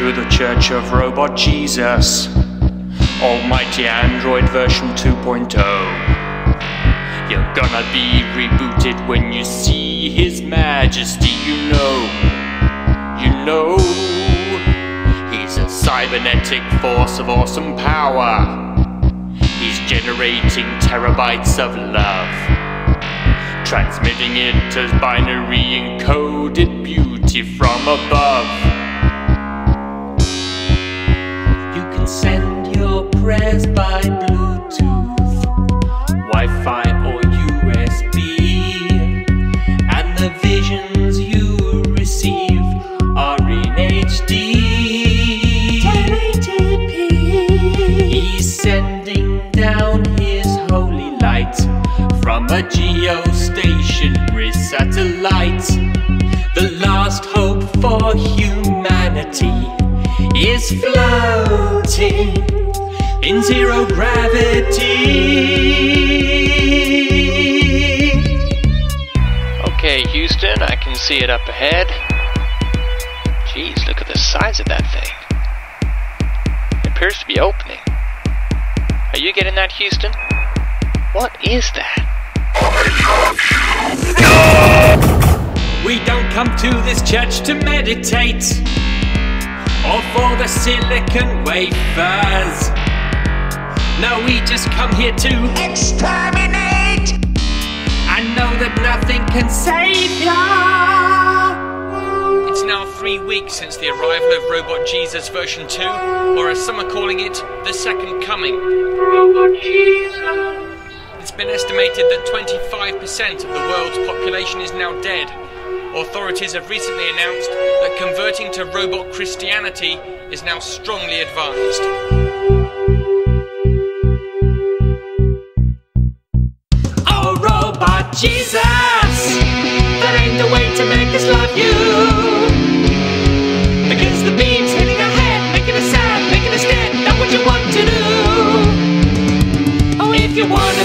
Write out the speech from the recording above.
to the Church of Robot Jesus, Almighty Android version 2.0. You're gonna be rebooted when you see His Majesty, you know. You know. He's a cybernetic force of awesome power. He's generating terabytes of love, transmitting it as binary encoded beauty from above. Your by Bluetooth, Wi Fi, or USB, and the visions you receive are in HD. 1080p. He's sending down his holy light from a geostationary satellite. The last hope for humanity is floating in zero gravity. Okay, Houston, I can see it up ahead. Jeez, look at the size of that thing. It appears to be opening. Are you getting that, Houston? What is that? We don't come to this church to meditate or for the silicon wafers. No, we just come here to exterminate and know that nothing can save ya. It's now three weeks since the arrival of Robot Jesus version 2, or as some are calling it, the Second Coming. Robot Jesus. It's been estimated that 25% of the world's population is now dead. Authorities have recently announced that converting to robot Christianity is now strongly advised. to make us love you. Because the beam's hitting our head, making us sad, making us dead, not what you want to do. Oh, if you want to